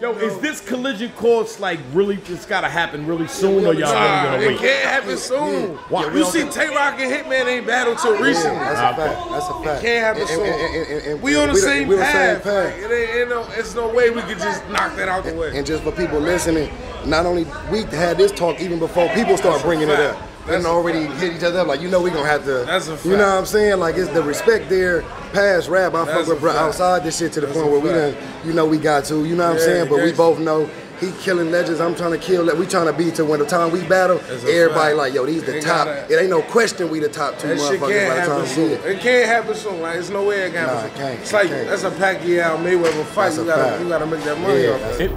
Yo, is this collision course like really? It's gotta happen really soon, or y'all Nah, really it gonna wait? It can't happen soon. Why? You see, Tay Rock and Hitman ain't battled till recently. That's a fact. That's a fact. Can't happen And- soon. and- and- and- we on the we same we path. same path. Like, it ain't, ain't no, it's no way we could just knock that out the way. And just for people listening, not only we had this talk even before people start bringing it up. And already hit each other up like you know we gonna have to. That's a You know what I'm saying? Like it's the respect there. Past rap, I That's fuck with bro outside this shit to the That's point a where we fact. done. You know we got to. You know what I'm saying? But we both know. He killing legends. I'm trying to kill. That we trying to be to when the time we battle, everybody fact. like, yo, these the top. gotta- It ain't no question we the top two That shit motherfuckers by can't the happen time soon. we. It can't happen soon. Like, there's no way it can Nah, happen. it can't. It's It like can't. that's a Pacquiao Mayweather fight. That's You gotta, fact. you gotta make that money Yeah, off. It-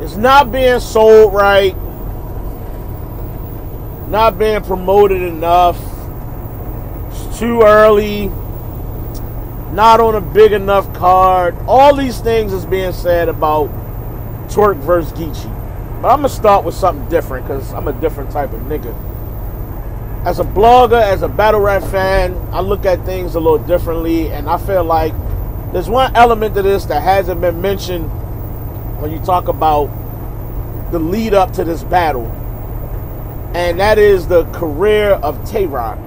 It's not being sold right, not being promoted enough. It's too early. Not on a big enough card. All these things is being said about Twork versus Geechi. But I'm gonna start with something different because I'm a different type of nigga. As a blogger, as a battle rap fan, I look at things a little differently, and I feel like there's one element to this that hasn't been mentioned when you talk about the lead up to this battle, and that is the career of Roc.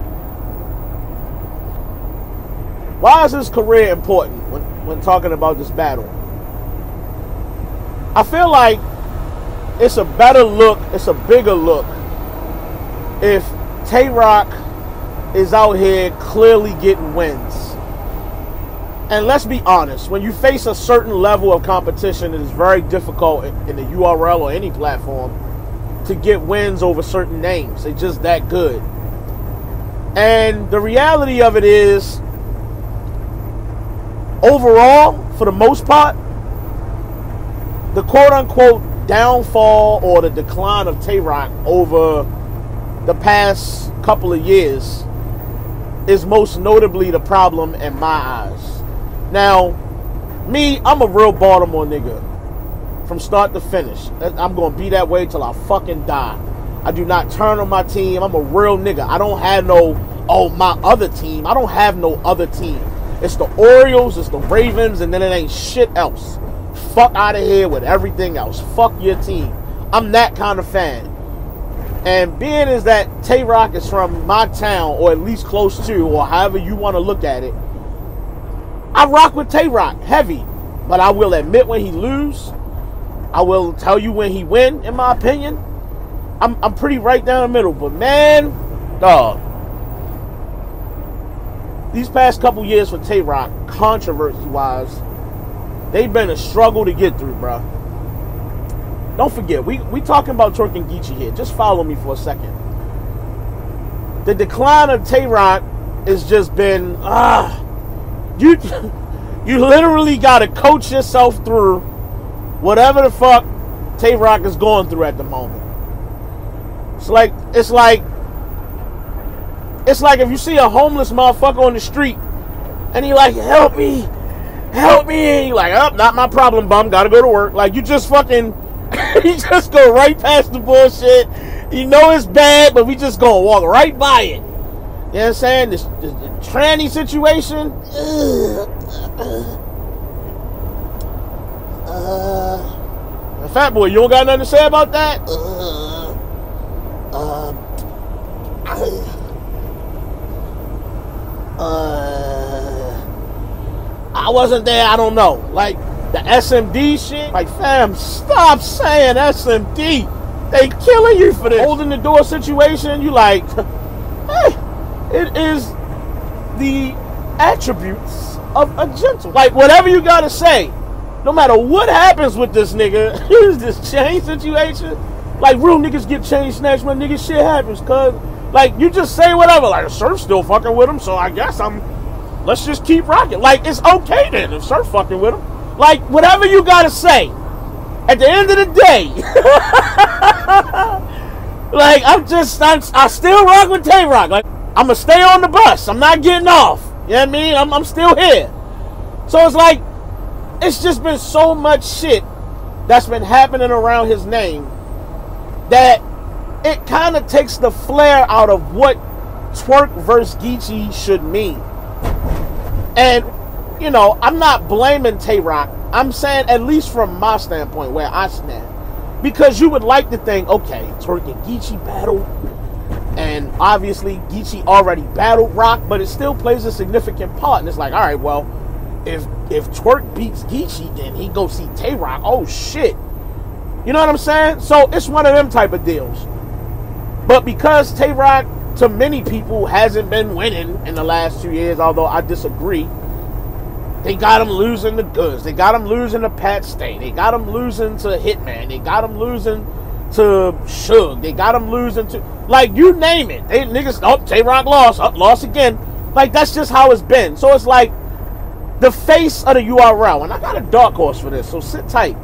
Why is his career important when, when talking about this battle? I feel like it's a better look, it's a bigger look if Tay Roc is out here clearly getting wins. And let's be honest, when you face a certain level of competition, it is very difficult in, in the URL or any platform to get wins over certain names. They're just that good. And the reality of it is, overall, for the most part, the quote unquote downfall or the decline of Tay Roc over the past couple of years is most notably the problem in my eyes. Now, me, I'm a real Baltimore nigga from start to finish. I'm gonna be that way till I fucking die. I do not turn on my team. I'm a real nigga. I don't have no, oh, my other team. I don't have no other team. It's the Orioles, it's the Ravens, and then it ain't shit else. Fuck out of here with everything else. Fuck your team. I'm that kind of fan. And being is that Tay Roc is from my town, or at least close to, or however you want to look at it, I rock with Tay Roc heavy. But I will admit when he lose. I will tell you when he win, in my opinion. I'm, I'm pretty right down the middle. But man, dog. These past couple years for Tay Roc, controversy wise, they've been a struggle to get through, bro. Don't forget, we we talking about Twork and Geechi here. Just follow me for a second. The decline of Tay Roc has just been ah, you you literally got to coach yourself through whatever the fuck Tay Roc is going through at the moment. It's like it's like it's like if you see a homeless motherfucker on the street and he like help me, help me, and you like, oh, not my problem, bum. Gotta go to work. Like you just fucking, you just go right past the bullshit. You know it's bad, but we just gonna walk right by it. You know what I'm saying? This, this, the tranny situation. Uh, fat boy, you don't got nothing to say about that? Uh, um, uh, I wasn't there. I don't know. Like the SMD shit. Like, fam, stop saying SMD. They killing you for this. Holding the door situation. You like, hey, it is the attributes of a gentle. Like whatever you gotta say, no matter what happens with this nigga, is this chain situation. Like real niggas get chain snatched when niggas shit happens, cuz like you just say whatever. Like Surf still fucking with him, so I guess I'm let's just keep rocking. Like it's okay then if Surf fucking with him. Like whatever you gotta say. At the end of the day, like I'm just I'm, I still rock with Tay Roc. Like I'm gonna stay on the bus. I'm not getting off. You know what I mean? I'm, I'm still here. So it's like it's just been so much shit that's been happening around his name that it kind of takes the flair out of what Twork versus Geechi should mean. And you know, I'm not blaming Tay Roc I'm saying at least from my standpoint, where I stand, because you would like to think, okay, Twork and Geechi battle, and obviously Geechi already battled Roc, but it still plays a significant part. And it's like, all right, well, if if Twork beats Geechi, then he go see Tay Roc. Oh shit, you know what I'm saying? So it's one of them type of deals. But because Tay Roc, to many people, hasn't been winning in the last two years, although I disagree. They got him losing the goods. They got him losing to Pat Stay. They got him losing to Hitman. They got him losing to Suge. They got him losing to like you name it. They niggas oh Tay Roc lost, oh, lost again. Like that's just how it's been. So it's like the face of the URL. And I got a dark horse for this, so sit tight.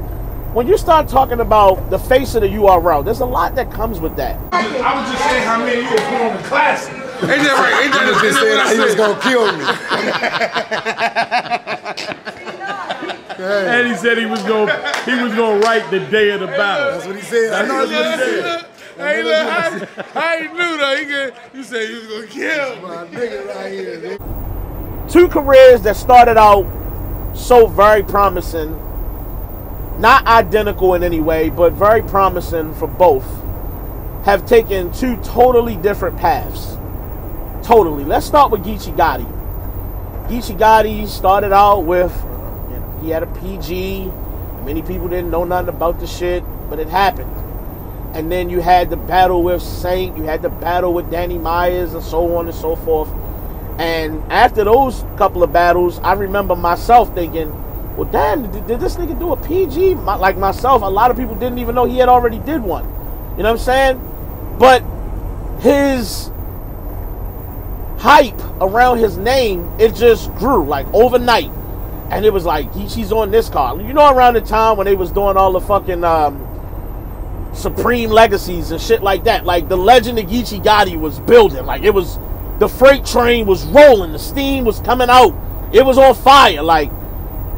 When you start talking about the face of the URL, there's a lot that comes with that. I was just saying how many you would put on the classic. Ain't that right? Ain't that Just just saying what he was gonna kill me. And he said he was gonna he was gonna write the day of the battle. That's what he said. I know that's what he said. Hey, look, I, I ain't knew though. He could, you said you was gonna kill me. My nigga right here. Two careers that started out so very promising, not identical in any way, but very promising for both, have taken two totally different paths. Totally. Let's start with Geechi Gotti. Geechi Gotti started out with, you know, he had a PG. Many people didn't know nothing about the shit, but it happened. And then you had the battle with Saint, you had the battle with Danny Myers, and so on and so forth. And after those couple of battles, I remember myself thinking, well, damn, did, did this nigga do a PG? My, like myself, a lot of people didn't even know he had already did one. You know what I'm saying? But his hype around his name, it just grew like overnight. And it was like, he, she's on this card. You know, around the time when they was doing all the fucking um, Supreme Legacies and shit like that. Like the legend of Geechi Gotti was building. Like it was, the freight train was rolling. The steam was coming out. It was on fire. Like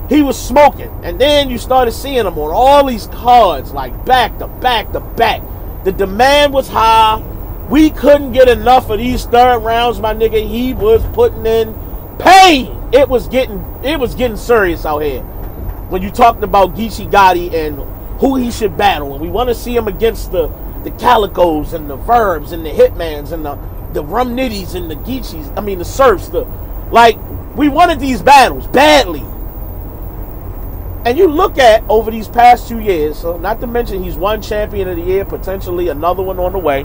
he was smoking. And then you started seeing him on all these cards, like back to back to back. The demand was high. We couldn't get enough of these third rounds, my nigga. He was putting in pain. It was getting it was getting serious out here. When you talked about Geechi Gotti and who he should battle, and we want to see him against the the Calicos and the Verbs and the Hitmans and the the Rum Nitties and the Geechis. I mean the Surfs. The like we wanted these battles badly. And you look at over these past two years, so not to mention he's one champion of the year, potentially another one on the way.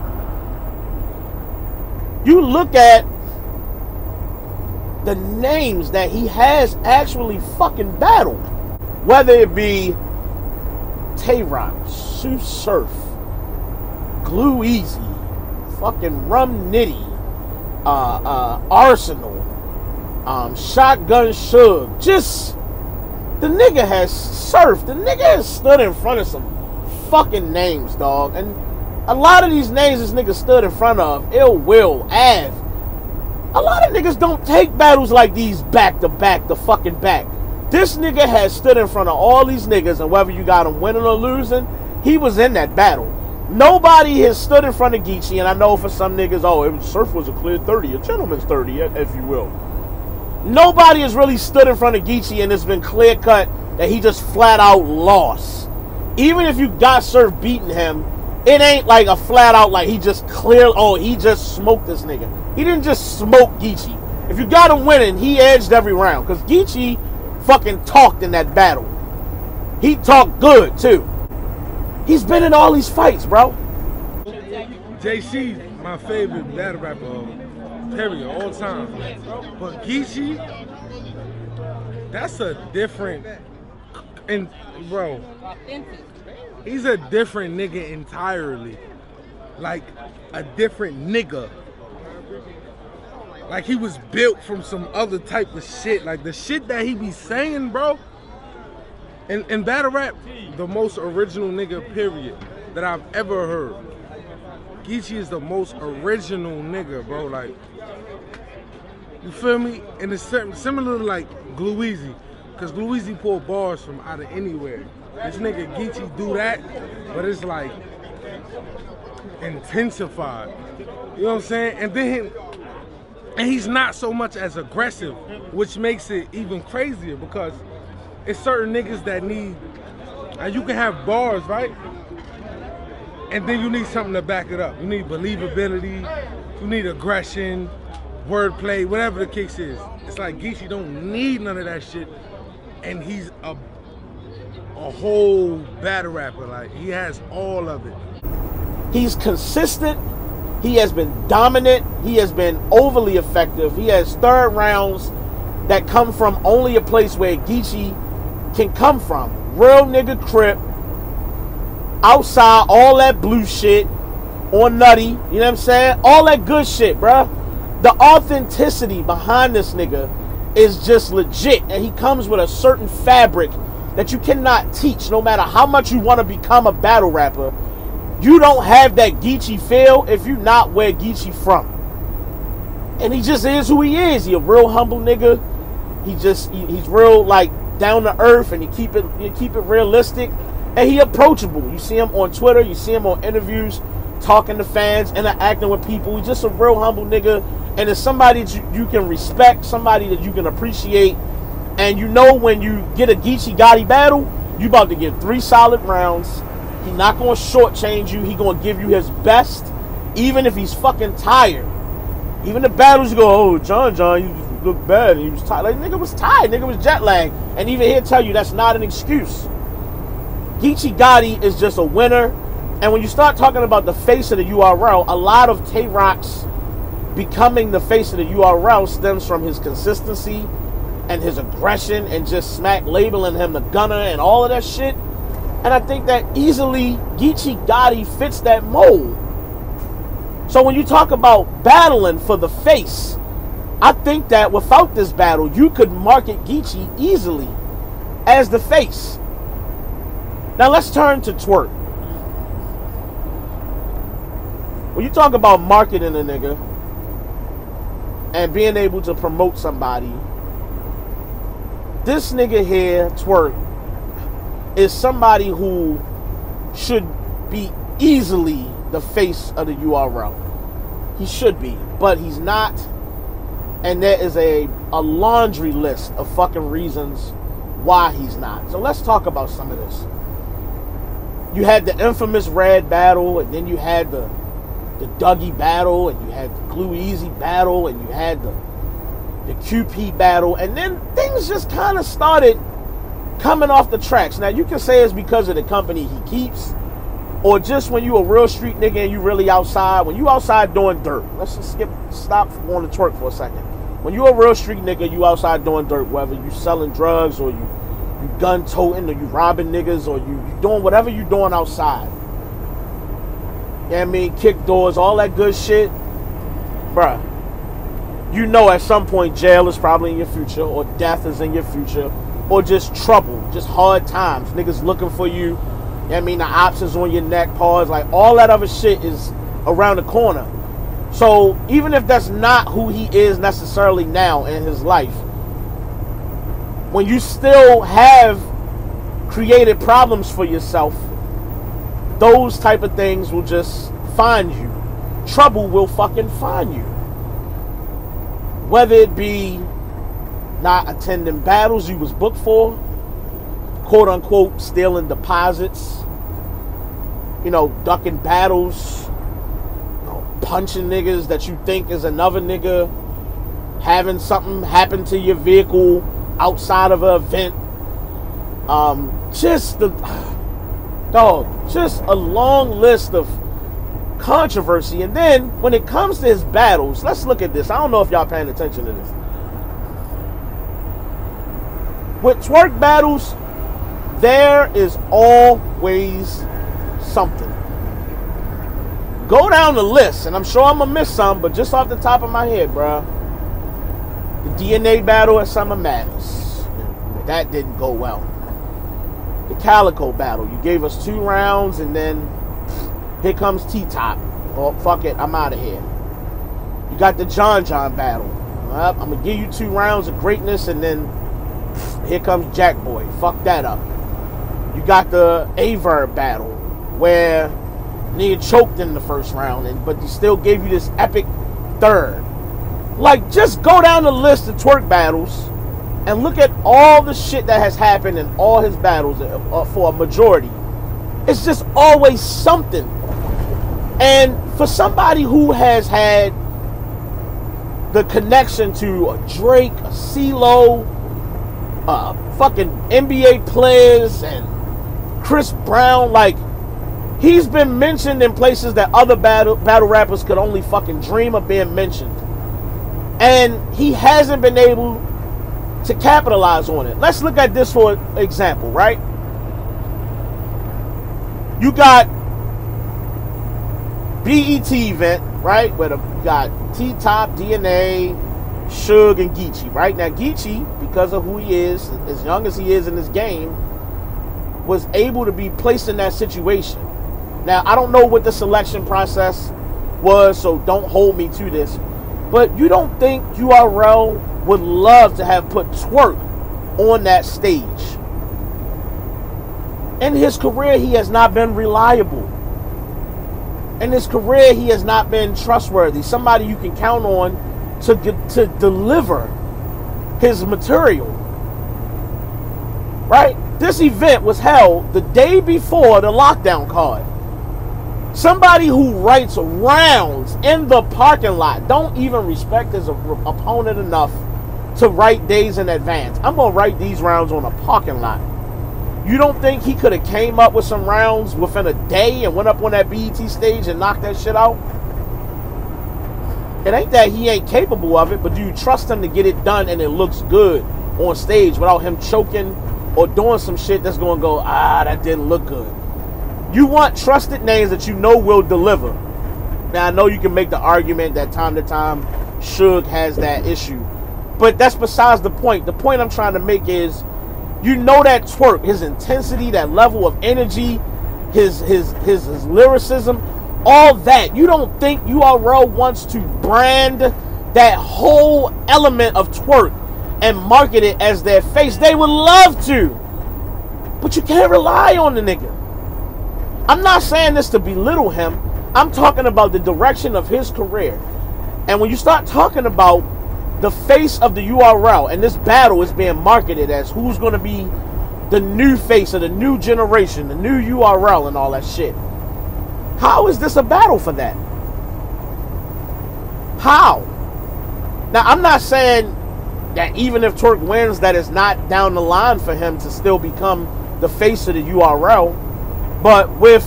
You look at the names that he has actually fucking battled, whether it be Roc, Sue Surf, Glue Easy, fucking Rum Nitty, uh, uh, Arsonal, um, Shotgun Suge, just the nigga has surfed. The nigga has stood in front of some fucking names, dog. And a lot of these names this nigga stood in front of, Ill Will, Av. A lot of niggas don't take battles like these back to back to fucking back. This nigga has stood in front of all these niggas, and whether you got him winning or losing, he was in that battle. Nobody has stood in front of Geechi, and I know for some niggas, oh, it was, Surf was a clear 30, a gentleman's 30, if you will. Nobody has really stood in front of Geechi and it's been clear cut that he just flat out lost. Even if you got Surf beating him, it ain't like a flat out like he just clear. Oh, he just smoked this nigga. He didn't just smoke Geechi. If you got him winning, he edged every round because Geechi fucking talked in that battle. He talked good too. He's been in all these fights, bro. JC, my favorite battle rapper, um, of period, all time. But Geechi, that's a different, and bro, he's a different nigga entirely. Like a different nigga. Like he was built from some other type of shit. Like the shit that he be saying, bro. In, in battle rap, the most original nigga, period, that I've ever heard. Geechi is the most original nigga, bro. Like, you feel me? And it's sim- similar to like Gluezy, because Gluezy pull bars from out of anywhere. This nigga Geechi do that, but it's like intensified. You know what I'm saying? And then, and he's not so much as aggressive, which makes it even crazier because it's certain niggas that need, and you can have bars, right? And then you need something to back it up. You need believability, you need aggression, wordplay, whatever the case is. It's like Geechi don't need none of that shit, and he's a a whole battle rapper. Like he has all of it. He's consistent. He has been dominant. He has been overly effective. He has third rounds that come from only a place where Geechi can come from. Real nigga crip. Outside, all that blue shit. On nutty. You know what I'm saying? All that good shit, bruh. The authenticity behind this nigga is just legit. And he comes with a certain fabric that you cannot teach no matter how much you want to become a battle rapper. You don't have that Geechi feel if you're not where Geechi from. And he just is who he is. He a real humble nigga. He just he, he's real like down to earth and he keep it he keep it realistic and he approachable. You see him on Twitter, you see him on interviews, talking to fans, interacting with people. He's just a real humble nigga and it's somebody that you, you can respect, somebody that you can appreciate. And you know when you get a Geechi Gotti battle, you about to get three solid rounds. He not gonna shortchange you. He gonna give you his best, even if he's fucking tired. Even the battles you go, oh John John, you just look bad he was tired. Like nigga was tired, nigga was jet lag. And even he'll tell you that's not an excuse. Geechi Gotti is just a winner. And when you start talking about the face of the URL, a lot of Tay Roc's becoming the face of the URL stems from his consistency and his aggression and just smack labeling him the gunner and all of that shit. And I think that easily Geechee Gotti fits that mold. So when you talk about battling for the face, I think that without this battle, you could market Geechi easily as the face. Now let's turn to Twork. When you talk about marketing a nigga and being able to promote somebody, this nigga here, Twork, is somebody who should be easily the face of the URL. He should be, but he's not. And there is a, a laundry list of fucking reasons why he's not. So let's talk about some of this. You had the infamous Red battle, and then you had the the Dougie battle, and you had the Glue Easy battle, and you had the the QP battle, and then things just kind of started coming off the tracks. Now you can say it's because of the company he keeps, or just when you a real street nigga and you really outside. When you outside doing dirt, let's just skip, stop going to Twork for a second. When you a real street nigga, you outside doing dirt, whether you selling drugs or you you gun toting or you robbing niggas or you, you doing whatever you doing outside. Know I mean? Kick doors, all that good shit. Bruh. You know at some point jail is probably in your future or death is in your future or just trouble, just hard times. Niggas looking for you. I mean? The options on your neck, paws, like all that other shit is around the corner. So even if that's not who he is necessarily now in his life, when you still have created problems for yourself, those type of things will just find you. Trouble will fucking find you. Whether it be not attending battles you was booked for, quote unquote stealing deposits, you know, ducking battles, you know, punching niggas that you think is another nigga, having something happen to your vehicle outside of an event. Um, just the dog, just a long list of controversy. And then when it comes to his battles, let's look at this. I don't know if y'all paying attention to this. With Twork battles, there is always something. Go down the list, and I'm sure I'm gonna miss some, but just off the top of my head, bruh. The DNA battle at Summer Madness. That didn't go well. The Calicoe battle. You gave us two rounds, and then here comes T Top. Oh, fuck it, I'm out of here. You got the John John battle. I'm gonna give you two rounds of greatness, and then here comes Jack Boy. Fuck that up. You got the Aye Verb battle where Nia choked in the first round, and but he still gave you this epic third. Like, just go down the list of Twork battles and look at all the shit that has happened in all his battles uh, for a majority. It's just always something. And for somebody who has had the connection to a Drake, a CeeLo, uh, fucking NBA players, and Chris Brown, like he's been mentioned in places that other battle battle rappers could only fucking dream of being mentioned, and he hasn't been able to capitalize on it. Let's look at this for example, right? You got BET event, right? Where the, got T Top, DNA, Suge, and Geechi, right? Now, Geechi, because of who he is, as young as he is in this game, was able to be placed in that situation. Now, I don't know what the selection process was, so don't hold me to this. But you don't think URL would love to have put Twork on that stage? In his career, he has not been reliable. In his career, he has not been trustworthy. Somebody you can count on to, to deliver his material. This event was held the day before the lockdown card. Somebody who writes rounds in the parking lot don't even respect his opponent enough to write days in advance. I'm to write these rounds on a parking lot. You don't think he could have came up with some rounds within a day and went up on that BET stage and knocked that shit out? It ain't that he ain't capable of it, but do you trust him to get it done and it looks good on stage without him choking or doing some shit that's going to go, ah, that didn't look good? You want trusted names that you know will deliver. Now, I know you can make the argument that time to time Suge has that issue, but that's besides the point. The point I'm trying to make is you know that Twork, his intensity, that level of energy, his his his, his lyricism, all that. You don't think URL wants to brand that whole element of Twork and market it as their face. They would love to. But you can't rely on the nigga. I'm not saying this to belittle him. I'm talking about the direction of his career. And when you start talking about the face of the URL, and this battle is being marketed as who's going to be the new face of the new generation, the new URL, and all that shit. How is this a battle for that? How? Now, I'm not saying that even if Twork wins, that is not down the line for him to still become the face of the URL. But with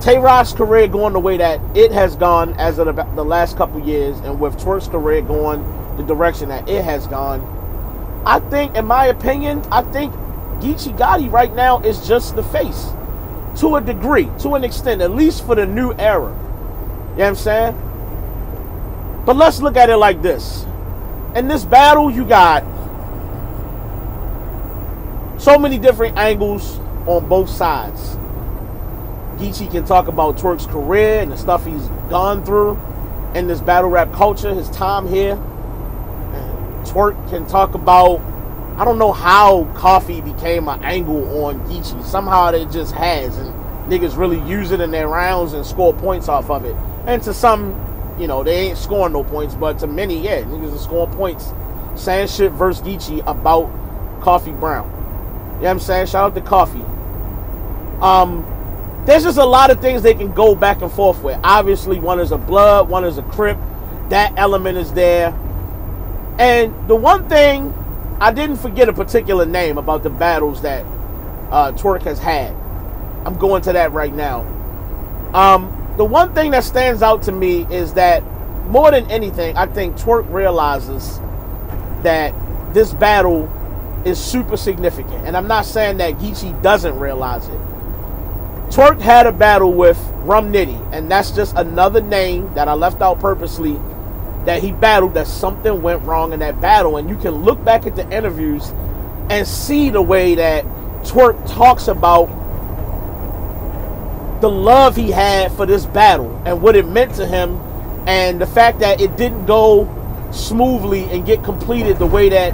Tay Roc's career going the way that it has gone as of the last couple years, and with Twork's career going the direction that it has gone, I think, in my opinion, I think Geechi Gotti right now is just the face. To a degree, to an extent, at least for the new era. You know what I'm saying? But let's look at it like this. In this battle, you got so many different angles on both sides. Geechi can talk about Twork's career and the stuff he's gone through in this battle rap culture, his time here. And Twork can talk about I don't know how coffee became an angle on Geechi. Somehow it just has, and niggas really use it in their rounds and score points off of it. And to some, you know, they ain't scoring no points, but to many, yeah, niggas are scoring points. Saying shit versus Geechi about Coffee Brown. You know what I'm saying? Shout out to Coffee. Um, there's just a lot of things they can go back and forth with. Obviously, one is a blood, one is a crip. That element is there. And the one thing, I didn't forget a particular name about the battles that uh, Twork has had. I'm going to that right now. Um, the one thing that stands out to me is that more than anything, I think Twork realizes that this battle is super significant. And I'm not saying that Geechi doesn't realize it. Twork had a battle with Rum Nitty, and that's just another name that I left out purposely that he battled that something went wrong in that battle. And you can look back at the interviews and see the way that Twork talks about the love he had for this battle and what it meant to him and the fact that it didn't go smoothly and get completed the way that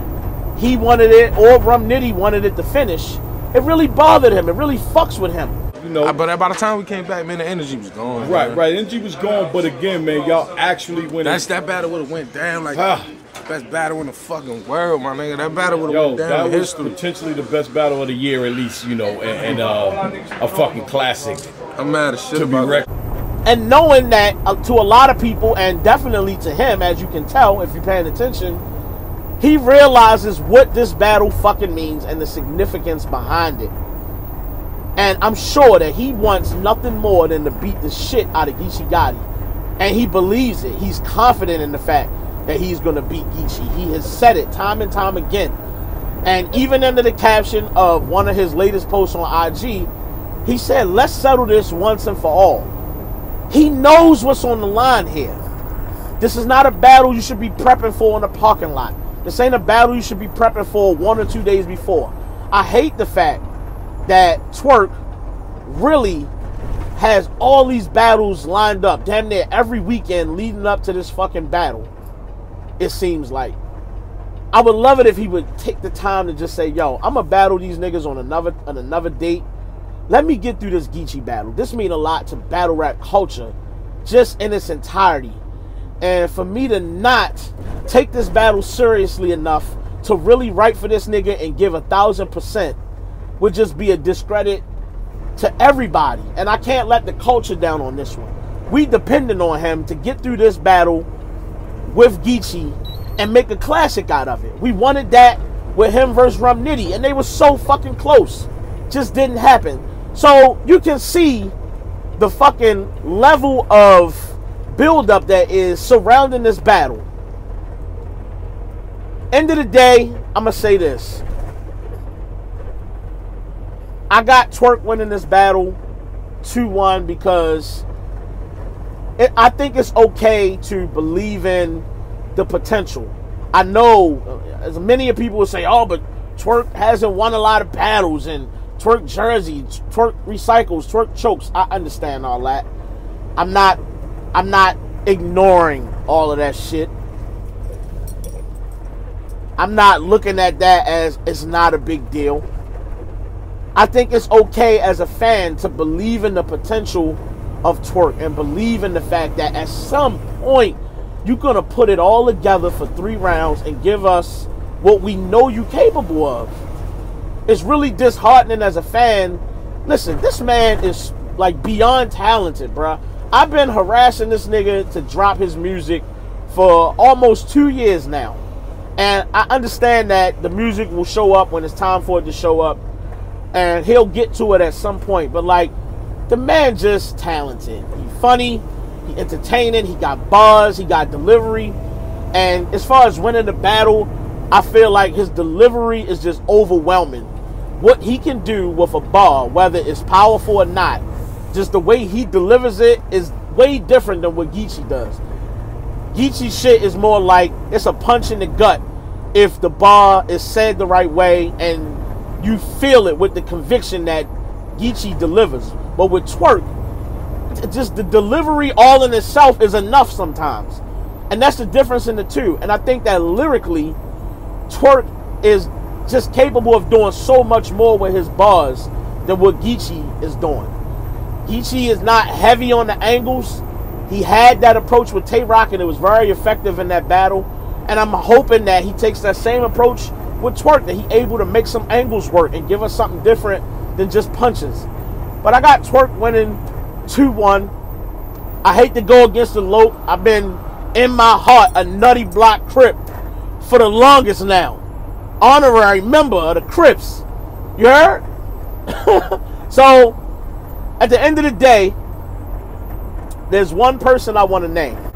he wanted it or Rum Nitty wanted it to finish. It really bothered him. It really fucks with him. Know. Uh, But by the time we came back, man, the energy was gone. right, man. right. Energy was gone, but again, man, y'all actually went. That's that battle would have went down like Ah. best battle in the fucking world, my nigga. That battle would have went down that in was history. potentially the best battle of the year, at least, you know, and, and uh, a fucking classic I'm mad as shit to be about rec- that. and knowing that uh, to a lot of people and definitely to him as you can tell if you're paying attention he realizes what this battle fucking means and the significance behind it and i'm sure that he wants nothing more than to beat the shit out of Gotti and he believes it he's confident in the fact that he's going to beat Geechi he has said it time and time again and even under the caption of one of his latest posts on IG he said let's settle this once and for all he knows what's on the line here. This is not a battle you should be prepping for in a parking lot. This ain't a battle you should be prepping for one or two days before. I hate the fact that Twork really has all these battles lined up, damn near every weekend leading up to this fucking battle. It seems like. I would love it if he would take the time to just say, "Yo, I'm gonna battle these niggas on another on another date." let me get through this Geechi battle. This mean a lot to battle rap culture, just in its entirety. And for me to not take this battle seriously enough to really write for this nigga and give a thousand percent would just be a discredit to everybody. And I can't let the culture down on this one. We depended on him to get through this battle with Geechi and make a classic out of it. We wanted that with him versus Rum Nitty, and they were so fucking close. Just didn't happen. So you can see the fucking level of buildup that is surrounding this battle. End of the day, I'm gonna say this. I got Twork winning this battle 2-1 because it, I think it's okay to believe in the potential. I know uh, as many of people will say, "Oh, but Twork hasn't won a lot of battles and Twork jersey, Twork recycles, Twork chokes." I understand all that. I'm not I'm not ignoring all of that shit. I'm not looking at that as it's not a big deal. I think it's okay as a fan to believe in the potential of Twork and believe in the fact that at some point you're gonna put it all together for three rounds and give us what we know you're capable of. It's really disheartening as a fan. Listen, this man is like beyond talented, bruh. I've been harassing this nigga to drop his music for almost two years now. And I understand that the music will show up when it's time for it to show up. And he'll get to it at some point. But like the man just talented. He funny, he entertaining, he got buzz, he got delivery. And as far as winning the battle, I feel like his delivery is just overwhelming. What he can do with a bar, whether it's powerful or not, just the way he delivers it is way different than what Geechi does. Geechi shit is more like it's a punch in the gut if the bar is said the right way and you feel it with the conviction that Geechi delivers. But with Twork, just the delivery all in itself is enough sometimes. And that's the difference in the two. And I think that lyrically, Twork is just capable of doing so much more with his bars than what Geechi is doing. Geechi is not heavy on the angles. He had that approach with Tay Roc, and it was very effective in that battle. And I'm hoping that he takes that same approach with Twork, that he able to make some angles work and give us something different than just punches. But I got Twork winning 2-1. I hate to go against the Loke. I've been in my heart a nutty block crip for the longest now. Honorary member of the Crips. You heard? so at the end of the day, there's one person I want to name.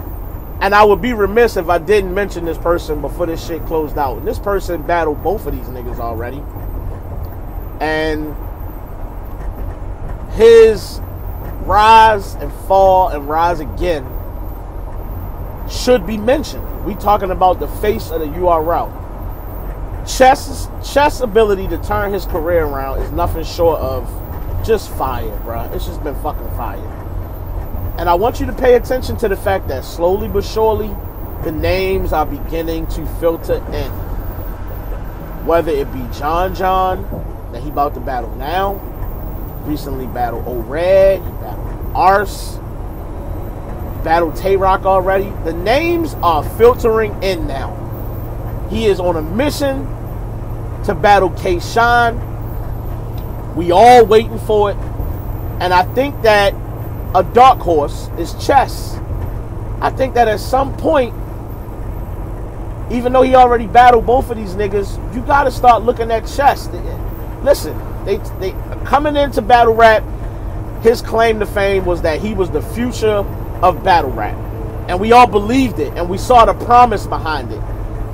And I would be remiss if I didn't mention this person before this shit closed out. And this person battled both of these niggas already. And his rise and fall and rise again should be mentioned. We talking about the face of the URL. Chess Chess ability to turn his career around is nothing short of just fire, bruh. It's just been fucking fire. And I want you to pay attention to the fact that slowly but surely, the names are beginning to filter in. Whether it be John John, that he about to battle now, recently battled O-Red, battled Arse, battled Tay Roc already. The names are filtering in now. He is on a mission to battle K Shine. We all waiting for it. And I think that a dark horse is chess. I think that at some point, even though he already battled both of these niggas, you gotta start looking at chess. Listen, they they coming into battle rap, his claim to fame was that he was the future of battle rap. And we all believed it and we saw the promise behind it.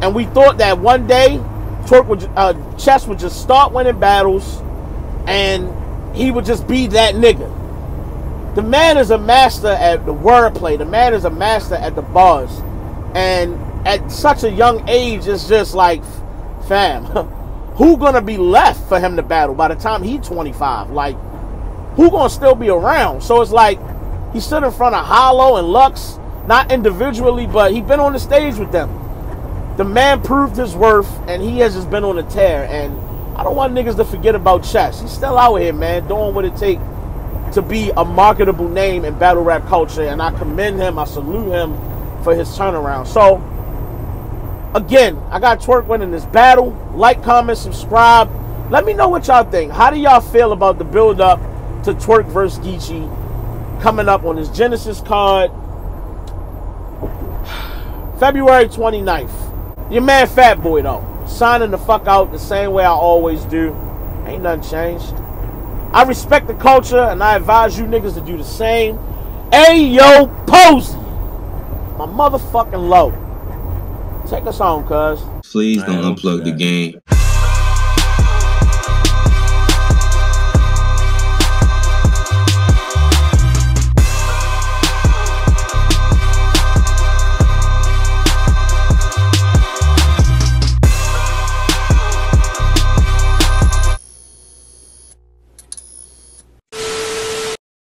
And we thought that one day Twork would uh, Chess would just start winning battles and he would just be that nigga. The man is a master at the wordplay. The man is a master at the bars. And at such a young age, it's just like, fam, who gonna be left for him to battle by the time he's 25? Like, who gonna still be around? So it's like he stood in front of Hollow and Lux, not individually, but he been on the stage with them. The man proved his worth, and he has just been on a tear. And I don't want niggas to forget about Chess. He's still out here, man, doing what it takes to be a marketable name in battle rap culture. And I commend him, I salute him for his turnaround. So, again, I got Twork winning this battle. Like, comment, subscribe. Let me know what y'all think. How do y'all feel about the build up to Twork versus Geechi coming up on his Genesis card February 29th? Your man Fat Boy, though. Signing the fuck out the same way I always do. Ain't nothing changed. I respect the culture and I advise you niggas to do the same. Hey yo, Posey! My motherfucking low. Take us home, cuz. Please don't unplug the game.